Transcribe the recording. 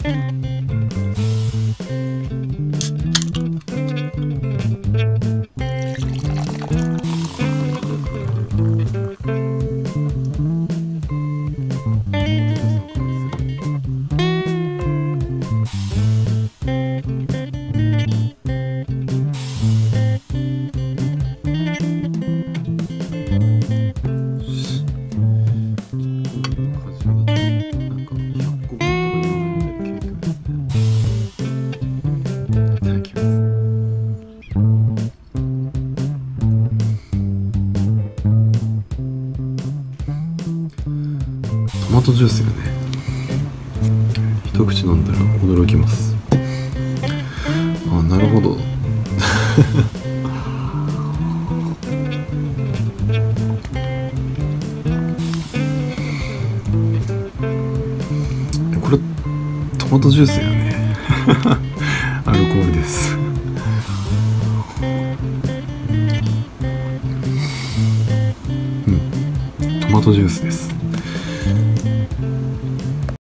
Mm-hmm. トマトジュースよね。一口飲んだら驚きます。あなるほど。これトマトジュースやね。アルコールです。うん。トマトジュースです。